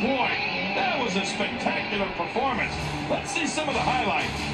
Boy. That was a spectacular performance. Let's see some of the highlights.